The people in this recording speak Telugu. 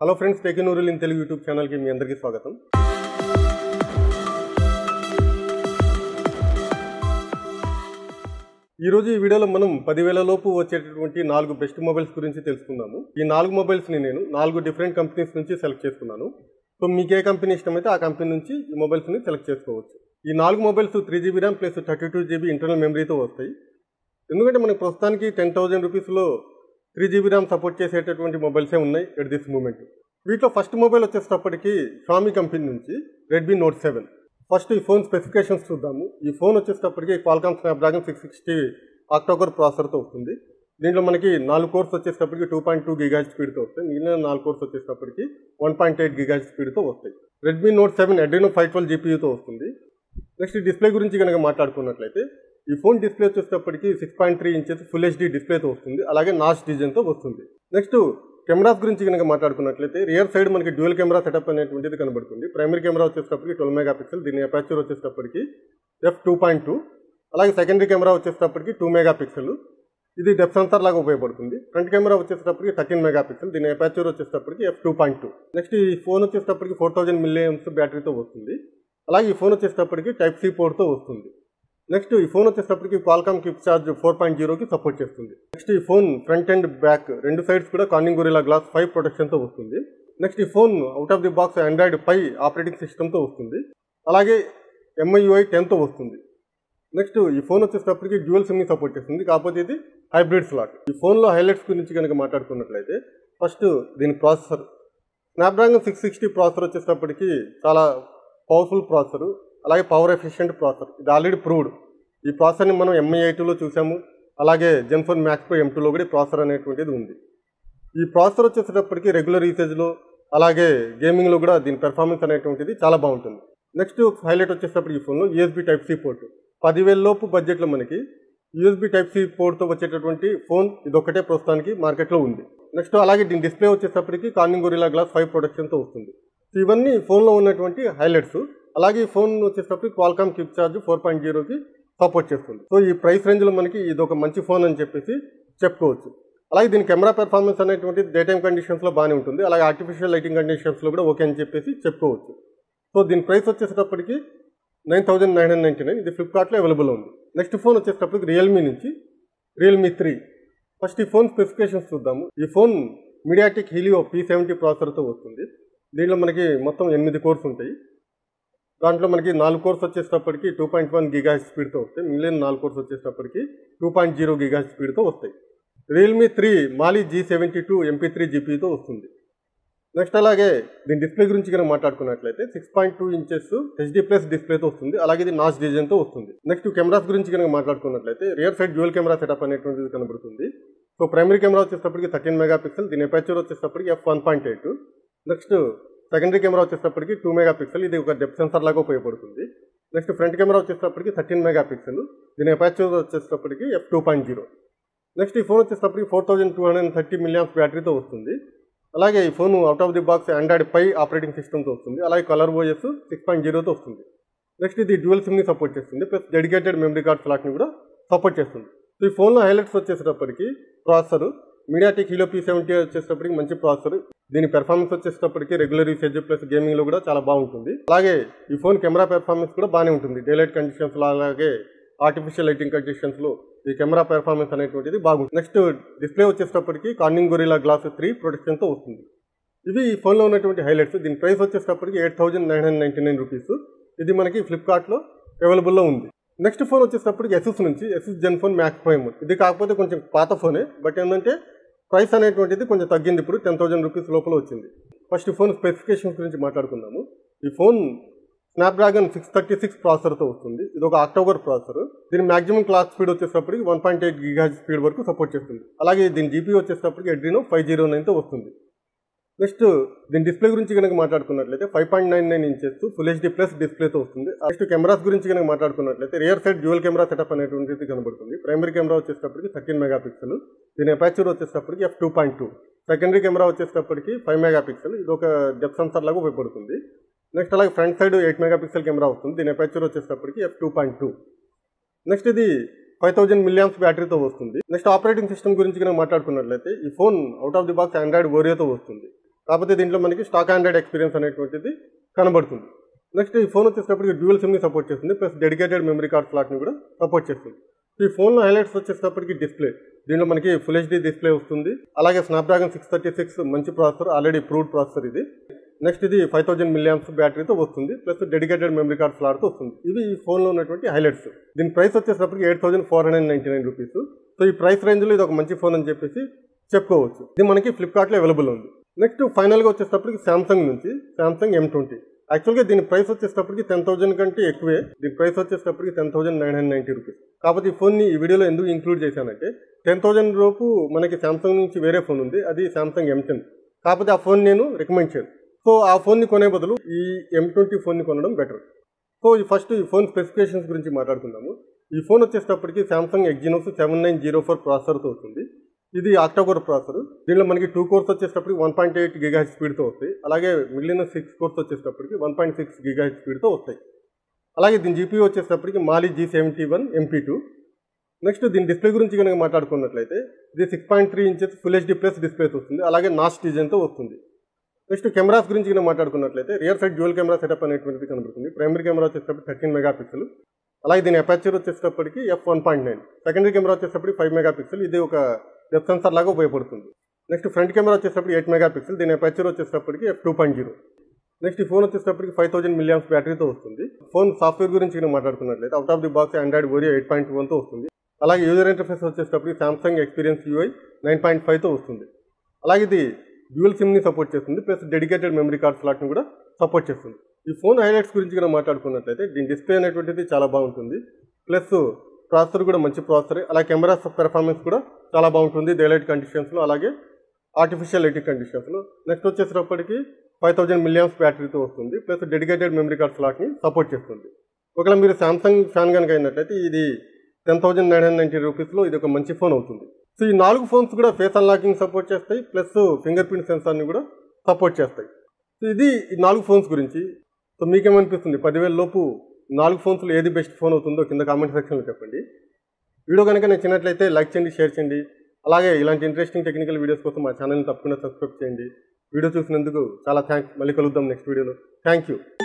హలో ఫ్రెండ్స్ టెకినూరుల్ ఇన్ తెలుగు యూట్యూబ్ ఛానల్కి మీ అందరికీ స్వాగతం. ఈరోజు ఈ వీడియోలో మనం పదివేల లోపు వచ్చేటటువంటి నాలుగు బెస్ట్ మొబైల్స్ గురించి తెలుసుకుందాము. ఈ నాలుగు మొబైల్స్ని నేను నాలుగు డిఫరెంట్ కంపెనీస్ నుంచి సెలెక్ట్ చేసుకున్నాను. సో మీకు ఏ కంపెనీ ఇష్టమైతే ఆ కంపెనీ నుంచి ఈ మొబైల్స్ని సెలెక్ట్ చేసుకోవచ్చు. ఈ నాలుగు mobiles three GB RAM plus thirty two GB internal మెమరీతో వస్తాయి. ఎందుకంటే మనకు ప్రస్తుతానికి టెన్ థౌజండ్ రూపీస్లో త్రీ జీబీ ర్యామ్ సపోర్ట్ చేసేటటువంటి మొబైల్సే ఉన్నాయి ఎట్ దిస్ మూమెంట్ వీటిలో ఫస్ట్ మొబైల్ వచ్చేటప్పటికి షామీ కంపెనీ నుంచి రెడ్మీ నోట్ సెవెన్ ఫస్ట్ ఈ ఫోన్ స్పెసిఫికేషన్స్ చూద్దాము. ఈ ఫోన్ వచ్చేటప్పటికి Qualcomm Snapdragon six sixty octa core ప్రాసెసర్తో వస్తుంది. దీంట్లో మనకి నాలుగు కోర్స్ వచ్చేటప్పటికి టూ పాయింట్ టూ గిగాజ్ స్పీడ్తో వస్తాయి. మిగిలిన నాలుగు కోర్స్ వచ్చేటప్పటికి వన్ పాయింట్ ఎయిట్ గిగాజ్ స్పీడ్తో వస్తాయి. Redmi Note seven Adreno five twelve జీపీయూతో వస్తుంది. నెక్స్ట్ డిస్ప్లే గురించి కనుక మాట్లాడుకున్నట్లయితే ఈ ఫోన్ డిస్ప్లే వచ్చేటప్పటికి six point three inches full HD డిస్ప్లేతో వస్తుంది. అలాగే నాచ్ డిజైన్తో వస్తుంది. నెక్స్ట్ కెమెరాస్ గురించి కనుక మాట్లాడుకున్నట్లయితే రియర్ సైడ్ మనకి డ్యూయల్ కెమెరా సెటప్ అనేటువంటిది కనబడుతుంది. ప్రైమరీ కెమెరా వచ్చేటప్పటికి ట్వెల్వ్ మెగా పిక్సెల్ దీని అపాచర్ వచ్చేటప్పటికి ఎఫ్ టూ పాయింట్ టూ అలాగే సెకండరీ కెమెరా వచ్చేటప్పటికి టూ మెగా పిక్సెల్ ఇది డెప్ సెన్సార్ లాగా ఉపయోగపడుతుంది. ఫ్రంట్ కెమెరా వచ్చేటప్పటికి థర్టీన్ మెగా పిక్సెల్ దీని అపాచర్ వచ్చేటప్పటికి F two point two next ఈ ఫోన్ వచ్చేటప్పటికి ఫోర్ థౌజండ్ మిలియన్స్ బ్యాటరీతో వస్తుంది. అలాగే ఈ ఫోన్ వచ్చేటప్పటికి టైప్ సి పోర్ట్తో వస్తుంది. నెక్స్ట్ ఈ ఫోన్ వచ్చేటప్పటికి Qualcomm quick charge four point జీరోకి సపోర్ట్ చేస్తుంది. నెక్స్ట్ ఈ ఫోన్ ఫ్రంట్ అండ్ బ్యాక్ రెండు సైడ్స్ కూడా కానింగ్ గొరిలా గ్లాస్ ఫైవ్ ప్రొటెక్షన్తో వస్తుంది. నెక్స్ట్ ఈ phone out of the box Android Pie operating సిస్టమ్తో వస్తుంది. అలాగే ఎంఐయుఐ టెన్తో వస్తుంది. నెక్స్ట్ ఈ ఫోన్ వచ్చేటప్పటికి డ్యూయల్ సిమ్ని సపోర్ట్ చేస్తుంది. కాకపోతే ఇది హైబ్రిడ్ స్లాట్ ఈ ఫోన్లో హైలైట్స్ గురించి కనుక మాట్లాడుకున్నట్లయితే ఫస్ట్ దీని processor Snapdragon six sixty processor వచ్చేటప్పటికి చాలా పవర్ఫుల్ ప్రాసెసర్ అలాగే పవర్ ఎఫిషియెంట్ ప్రాసెసర్ ఇది ఆల్రెడీ ప్రూవ్డ్ ఈ ప్రాసెసర్ని మనం ఎంఐ ఐటీలో చూసాము. అలాగే జెన్ఫోన్ మ్యాక్స్ ప్రో ఎం టూలో కూడా ప్రాసెసర్ అనేటువంటిది ఉంది. ఈ ప్రాసెసర్ వచ్చేటప్పటికి రెగ్యులర్ యూసేజ్లో అలాగే గేమింగ్లో కూడా దీని పెర్ఫార్మెన్స్ అనేటువంటిది చాలా బాగుంటుంది. నెక్స్ట్ హైలైట్ వచ్చేటప్పటికి ఈ ఫోన్లో యూఎస్బీ టైప్ సి పోర్ట్ పదివేల లోపు బడ్జెట్లో మనకి యూఎస్బీ టైప్ సి పోర్ట్తో వచ్చేటటువంటి ఫోన్ ఇదొక్కటే ప్రస్తుతానికి మార్కెట్లో ఉంది. నెక్స్ట్ అలాగే దీని డిస్ప్లే వచ్చేటప్పటికి కార్నింగ్ గొరిలా గ్లాస్ ఫైవ్ ప్రొడక్షన్తో వస్తుంది. సో ఇవన్నీ ఫోన్లో ఉన్నటువంటి హైలైట్స్ అలాగే ఈ ఫోన్ వచ్చేటప్పటికి Qualcomm quick charge four point జీరోకి సపోర్ట్ చేస్తుంది సో ఈ ప్రైస్ రేంజ్లో మనకి ఇది ఒక మంచి ఫోన్ అని చెప్పేసి చెప్పుకోవచ్చు. అలాగే దీని కెమెరా పెర్ఫార్మెన్స్ అనేటువంటి డే టైమ్ కండిషన్స్లో బాగానే ఉంటుంది. అలాగే ఆర్టిఫిషియల్ లైటింగ్ కండిషన్స్లో కూడా ఓకే అని చెప్పేసి చెప్పుకోవచ్చు. సో దీని ప్రైస్ వచ్చేటప్పటికి nine thousand nine hundred ninety nine ఇది ఫ్లిప్కార్ట్లో అవైలబుల్ ఉంది. నెక్స్ట్ ఫోన్ వచ్చేటప్పటికి రియల్మీ నుంచి రియల్మీ త్రీ ఫస్ట్ ఈ ఫోన్ స్పెసిఫికేషన్స్ చూద్దాము. ఈ phone MediaTek Helio P seventy ప్రాసెసర్తో వస్తుంది. దీంట్లో మనకి మొత్తం ఎనిమిది కోర్స్ ఉంటాయి. దాంట్లో మనకి నాలుగు కోర్స్ వచ్చేటప్పటికి టూ పాయింట్ వన్ గిగా స్పీడ్తో వస్తాయి. మిగిలిన నాలుగు కోర్స్ వచ్చేటప్పటికి టూ పాయింట్ జీరో గిగా స్పీడ్తో వస్తాయి. Realme three Mali G seventy two MP three జీపీతో వస్తుంది. నెక్స్ట్ అలాగే దీని డిస్ప్లే గురించి కనుక మాట్లాడుకున్నట్లయితే six point two inches HD plus డిస్ప్లేతో వస్తుంది. అలాగే ఇది నాచ్ డిజైన్తో వస్తుంది. నెక్స్ట్ కెమెరాస్ గురించి కనుక మాట్లాడుకున్నట్లయితే rear side dual camera setup అనేటువంటిది కనబడుతుంది. సో ప్రైమరీ కెమెరా వచ్చేటప్పటికి థర్టీన్ మెగా పిక్సెల్ దీని ఎపాచర్ వచ్చేటప్పటికి F one point eight next secondary camera వచ్చేటప్పటికి టూ మెగా పిక్సెల్ ఇది ఒక డెప్ సెన్సర్ లాగా ఉపయోగపడుతుంది. నెక్స్ట్ ఫ్రంట్ కెమెరా వచ్చేటప్పటికి థర్టీన్ మెగా పిక్సెల్ దీని అపాచర్ వచ్చేటప్పటికి F two point zero next ఈ ఫోన్ వచ్చేటప్పటికి four thousand two hundred thirty millions బ్యాటరీతో వస్తుంది. అలాగే ఈ phone out of the box Android Pie operating సిస్టమ్తో వస్తుంది. అలాగే కలర్ ఓఎస్ సిక్స్ పాయింట్ జీరోతో వస్తుంది. నెక్స్ట్ ఇది డ్యూయల్ సిమ్ని సపోర్ట్ చేస్తుంది. ప్లస్ డెడికేటెడ్ మెమరీ కార్డ్ స్లాట్ని కూడా సపోర్ట్ చేస్తుంది. సో ఈ ఫోన్లో హైలైట్స్ వచ్చేటప్పటికి processor MediaTek Helio P seventy వచ్చేటప్పటికి మంచి ప్రాసెసర్ దీని పెర్ఫార్మెన్స్ వచ్చేటప్పటికి రెగ్యులర్ యూసేజ్ ప్లస్ గేమింగ్లో కూడా చాలా బాగుంటుంది. అలాగే ఈ ఫోన్ కెమెరా పెర్ఫార్మెన్స్ కూడా బాగానే ఉంటుంది. డేలైట్ కండిషన్స్లో అలాగే ఆర్టిఫిషియల్ లైటింగ్ కండిషన్స్లో ఈ కెమెరా పెర్ఫార్మెన్స్ అనేటువంటిది బాగుంటుంది. నెక్స్ట్ డిస్ప్లే వచ్చేటప్పటికి కార్నింగ్ గొరిలా గ్లాస్ త్రీ ప్రొటెక్షన్తో వస్తుంది. ఇవి ఈ ఫోన్లో ఉన్నటువంటి హైలైట్స్ దీని ప్రైస్ వచ్చేటప్పటికి eight thousand nine hundred ninety nine rupees ఇది మనకి ఫ్లిప్కార్ట్లో అవైలబుల్లో ఉంది. నెక్స్ట్ ఫోన్ వచ్చేటప్పటికి ఎస్ఎస్ నుంచి ఎస్ఎస్ జెన్ ఫోన్ మ్యాక్స్ ప్రైమ్ ఇది కాకపోతే కొంచెం పాత ఫోనే బట్ ఏంటంటే ప్రైస్ అనేటువంటిది కొంచెం తగ్గింది ఇప్పుడు టెన్ థౌజండ్ రూపీస్ లోపల వచ్చింది. ఫస్ట్ ఫోన్ స్పెసిఫికేషన్స్ గురించి మాట్లాడుకుందాము. ఈ phone Snapdragon six thirty six ప్రాసెసర్తో వస్తుంది. ఇది ఒక అక్టోబర్ ప్రాసెసర్. దీని మాక్సిమం క్లాక్ స్పీడ్ వచ్చేటప్పటికి one point eight giga speed వరకు సపోర్ట్ చేస్తుంది. అలాగే దీని జీపీ వచ్చేటప్పటికి ఎడ్రీనో ఫైవ్ జీరో నైన్తో వస్తుంది. నెక్స్ట్ దీని డిస్ప్లే గురించి కనుక మాట్లాడుకున్నట్లయితే five point nine nine inches full HD plus డిస్ప్లేతో వస్తుంది. నెక్స్ట్ కెమెరాస్ గురించి కనుక మాట్లాడుకున్నట్లయితే rear side dual camera setup అనేటువంటిది కనబడుతుంది. ప్రైమరీ కెమెరా వచ్చేటప్పటికి థర్టీన్ మెగా పిక్సెల్ దీని అపాచర్ వచ్చేటప్పటికి F two point two secondary camera వచ్చేటప్పటికి ఫైవ్ మెగా పిక్సెల్ ఇది ఒక డెప్ సెన్సర్ లాగా ఉపయోగపడుతుంది. నెక్స్ట్ అలాగే front side eight megapixel camera వస్తుంది. దీని అపాచర్ వచ్చేటప్పటికి F two point two next ఇది ఫైవ్ థౌజండ్ మిలియన్స్ బ్యాటరీతో వస్తుంది. నెక్స్ట్ ఆపరేటింగ్ సిస్టమ్ గురించి కనుక మాట్లాడుకున్నట్లయితే ఈ phone out of the box Android ఓరియోతో వస్తుంది. కాకపోతే దీంట్లో మనకి స్టాక్ ఆండ్రాయిడ్ ఎక్స్పీరియన్స్ అనేటువంటిది కనబడుతుంది. నెక్స్ట్ ఈ ఫోన్ వచ్చేటప్పటికి డ్యూయల్ సిమ్ని సపోర్ట్ చేస్తుంది. ప్లస్ డెడికేటెడ్ మెమరీ కార్డ్ స్లాట్ని కూడా సపోర్ట్ చేస్తుంది. ఈ ఫోన్లో హైలైట్స్ వచ్చేటప్పటికి డిస్ప్లే దీనిలో మనకి ఫుల్ హెచ్డీ డిస్ప్లే వస్తుంది. అలాగే స్నాప్డ్రాగన్ సిక్స్ థర్టీ సిక్స్ మంచి ప్రాసెసర్ ఆల్రెడీ ప్రూవ్డ్ ప్రాసెసర్ ఇది. నెక్స్ట్ ఇది ఫైవ్ థౌసండ్ మిలియన్స్ బ్యాటరీతో వస్తుంది. ప్లస్ డెడికేటెడ్ మెమరీ కార్డ్ స్లాట్తో వస్తుంది. ఇవి ఈ ఫోన్లో ఉన్నటువంటి హైలైట్స్ దీని ప్రైస్ వచ్చేటప్పటికి eight thousand four hundred ninety nine rupees so ఈ ప్రైస్ రేంజ్లో ఇది ఒక మంచి ఫోన్ అని చెప్పేసి చెప్పుకోవచ్చు. ఇది మనకి ఫ్లిప్కార్ట్లో అవైలబుల్ ఉంది. నెక్స్ట్ ఫైనల్గా వచ్చేటప్పటికి శాంసంగ్ నుంచి శాంసంగ్ ఎం ట్వంటీ యాక్చువల్గా దీని ప్రైస్ వచ్చేటప్పటికి టెన్ థౌసండ్ కంటే ఎక్కువే. దీని ప్రైస్ వచ్చేటప్పటికి ten thousand nine hundred ninety rupees కాబట్టి ఈ ఫోన్ని ఈ వీడియోలో ఎందుకు ఇంక్లూడ్ చేశానంటే టెన్ థౌసండ్ లోపు మనకి సామ్సంగ్ నుంచి వేరే ఫోన్ ఉంది. అది సామ్సంగ్ ఎం టెన్ కాకపోతే ఆ ఫోన్ నేను రికమెండ్ చేయను. సో ఆ ఫోన్ని కొనే బదులు ఈ ఎం ట్వంటీ ఫోన్ని కొనడం బెటర్ సో ఈ ఫస్ట్ ఈ ఫోన్ స్పెసిఫికేషన్స్ గురించి మాట్లాడుకుందాము. ఈ ఫోన్ వచ్చేటప్పటికి Samsung Exynos seven nine zero four ప్రాసెసర్తో వస్తుంది. ఇది ఆక్టోకోర్ ప్రాసెసర్. దీనిలో మనకి టూ కోర్స్ వచ్చేటప్పటికి one point eight giga H స్పీడ్తో వస్తాయి. అలాగే మిగిలిన సిక్స్ కోర్స్ వచ్చేటప్పటికి one point six giga H స్పీడ్తో వస్తాయి. అలాగే దీని జీపీ వచ్చేటప్పటికి Mali G seventy one MP two. Next దీని డిస్ప్లే గురించి కనుక మాట్లాడుకున్నట్లయితే ఇది six point three inches full HD plus డిస్ప్లేతో వస్తుంది. అలాగే నాస్ట్ డిజైన్తో వస్తుంది. నెక్స్ట్ కెమెరాస్ గురించి కనుక మాట్లాడుకున్నట్లయితే rear side dual camera setup అనేటువంటిది కనబడుతుంది. ప్రైమరీ కెమెరా వచ్చేటప్పటికి థర్టీన్ మెగా పిక్సెల్ అలాగే దీని అపాచర్ వచ్చేటప్పటికి F one point nine. Secondary camera వచ్చేటప్పటికి ఫైవ్ మెగా పిక్సెల్ ఇది ఒక డెప్త్ సెన్సార్ లాగా ఉపయోగపడుతుంది. నెక్స్ట్ ఫ్రంట్ కెమెరా వచ్చేటప్పటికి ఎయిట్ మెగా పిక్సెల్ దీని అపాచర్ వచ్చేటప్పటికి F two point zero. Next ఈ ఫోన్ వచ్చేటప్పటికి ఫైవ్ థౌసండ్ మిలియన్స్ బ్యాటరీతో వస్తుంది. ఫోన్ సాఫ్ట్వేర్ గురించి నేను మాట్లాడుకున్నట్లయితే out of the box Android Oreo eight point వన్తో వస్తుంది. అలాగే యూజర్ ఇంటర్ఫేస్ వచ్చేటప్పటికి Samsung experience UI nine point ఫైవ్తో వస్తుంది. అలాగే ఇది డ్యూయల్ సిమ్ని సపోర్ట్ చేస్తుంది ప్లస్ డెడికేటెడ్ మెమరీ కార్డ్ స్లాట్ని కూడా సపోర్ట్ చేస్తుంది. ఈ ఫోన్ హైలైట్స్ గురించి కూడా మాట్లాడుకున్నట్లయితే దీని డిస్ప్లే అనేటువంటిది చాలా బాగుంటుంది. ప్లస్ ప్రాసెసర్ కూడా మంచి ప్రాసెసర్. అలా కెమెరా పెర్ఫార్మెన్స్ కూడా చాలా బాగుంటుంది. డేలైట్ కండిషన్స్లో అలాగే ఆర్టిఫిషియల్ లైటింగ్ కండిషన్స్లో నెక్స్ట్ వచ్చేసేటప్పటికి ఫైవ్ థౌజండ్ మిలియన్స్ బ్యాటరీతో వస్తుంది. ప్లస్ డెడికేటెడ్ మెమరీ కార్డ్ స్లాట్ని సపోర్ట్ చేస్తుంది. ఒకవేళ మీరు శాంసంగ్ ఫ్యాన్ కనుక అయినట్లయితే ఇది ten thousand nine hundred ninety రూపీస్లో ఇది ఒక మంచి ఫోన్ అవుతుంది. సో ఈ నాలుగు ఫోన్స్ కూడా ఫేస్ అన్లాకింగ్ సపోర్ట్ చేస్తాయి. ప్లస్ ఫింగర్ ప్రింట్ సెన్సార్ని కూడా సపోర్ట్ చేస్తాయి. సో ఇది ఈ నాలుగు ఫోన్స్ గురించి. సో మీకేమనిపిస్తుంది? పదివేల లోపు నాలుగు ఫోన్స్లో ఏది బెస్ట్ ఫోన్ అవుతుందో కింద కామెంట్ సెక్షన్లో చెప్పండి. వీడియో కనుక నచ్చినట్లయితే లైక్ చేయండి షేర్ చేయండి. అలాగే ఇలాంటి ఇంట్రెస్టింగ్ టెక్నికల్ వీడియోస్ కోసం మా ఛానల్ని తప్పకుండా సబ్స్క్రైబ్ చేయండి. వీడియో చూసినందుకు చాలా థ్యాంక్స్ మళ్ళీ కలుద్దాం నెక్స్ట్ వీడియోలో థ్యాంక్ యూ